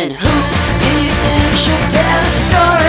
And who do you think should tell a story?